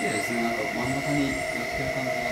そうですね。なんか真ん中にやってる感じが。